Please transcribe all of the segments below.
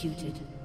Executed.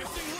Piercing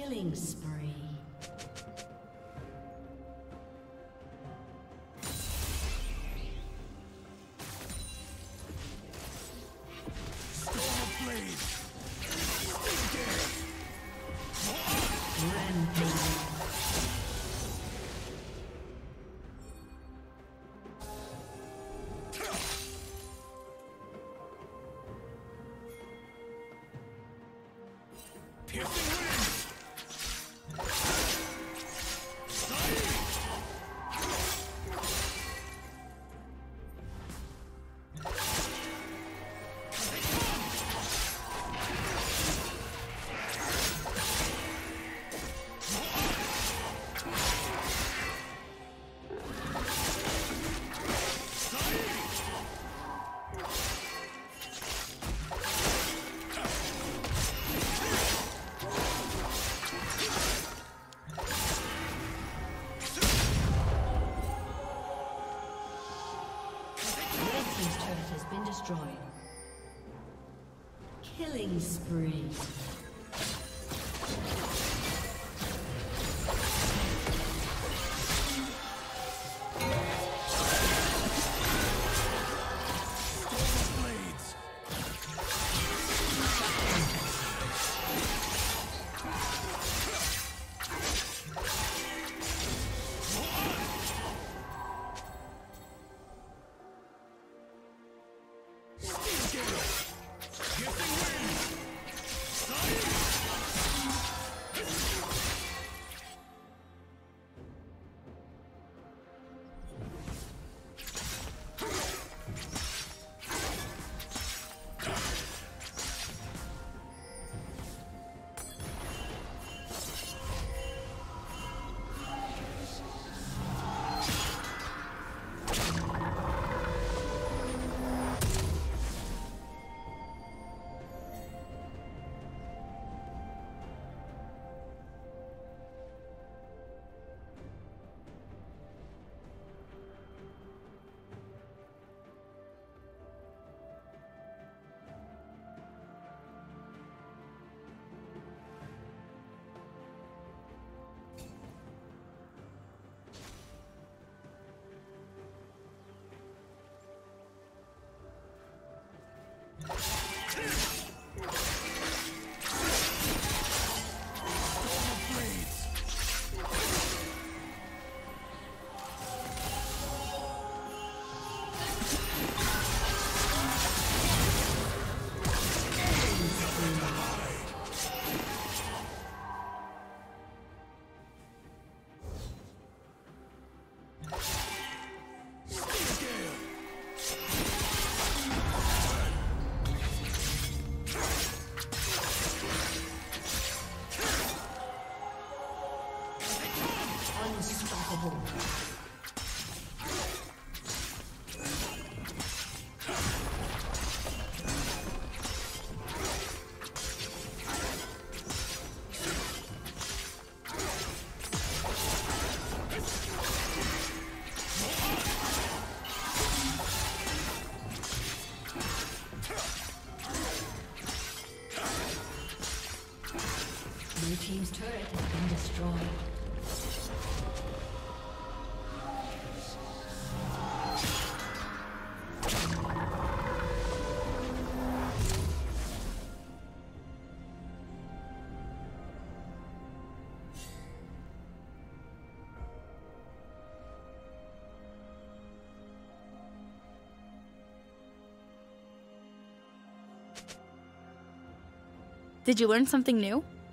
Killing spree. Killing spree. Team's turret has been destroyed. Did you learn something new?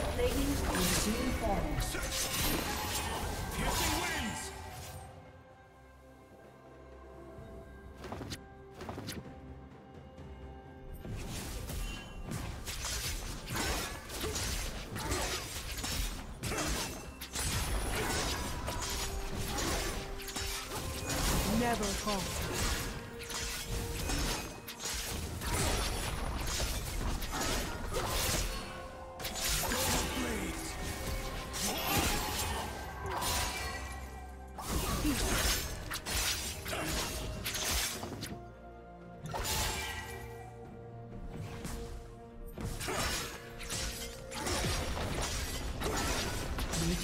Turret plating will soon fall. Piercing winds!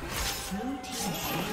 Blue team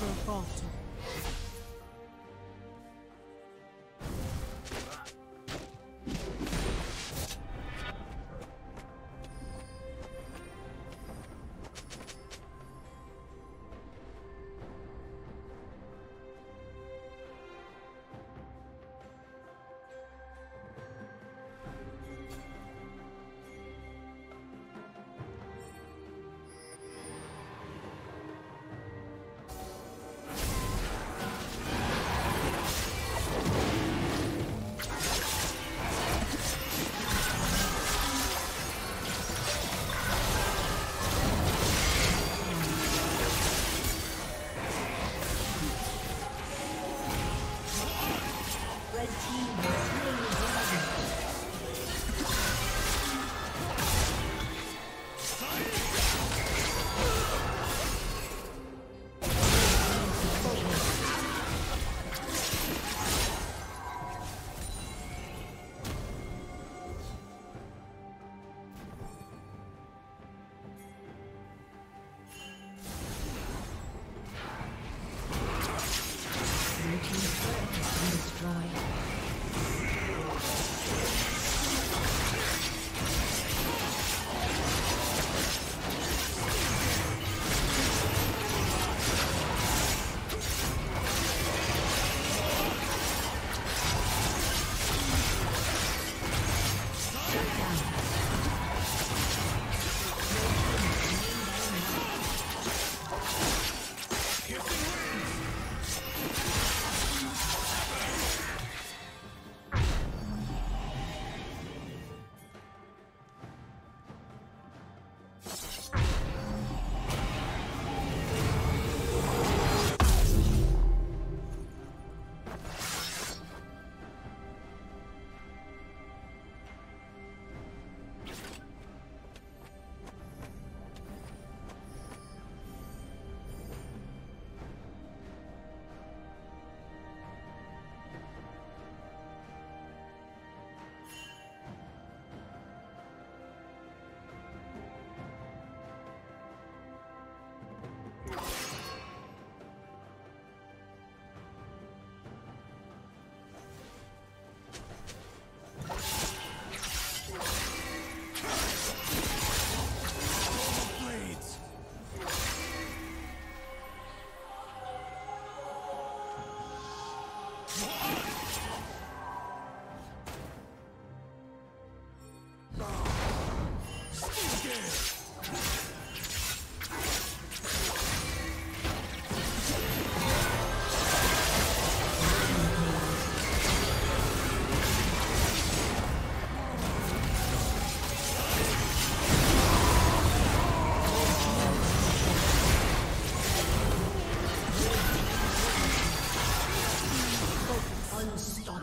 never fall.